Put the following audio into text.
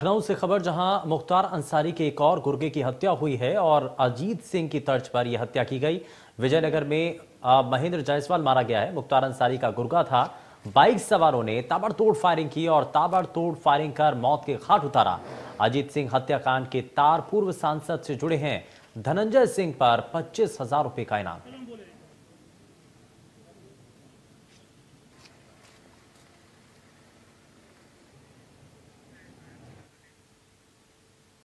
लखनऊ से खबर, जहाँ मुख्तार अंसारी के एक और गुर्गे की हत्या हुई है और अजीत सिंह की तर्ज पर यह हत्या की गई। विजयनगर में महेंद्र जायसवाल मारा गया है। मुख्तार अंसारी का गुर्गा था। बाइक सवारों ने ताबड़तोड़ फायरिंग की और ताबड़तोड़ फायरिंग कर मौत के घाट उतारा। अजीत सिंह हत्याकांड के तार पूर्व सांसद से जुड़े हैं। धनंजय सिंह पर पच्चीस हज़ार रुपए का इनाम।